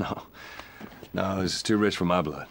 No. No, it's too rich for my blood.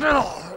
Bill!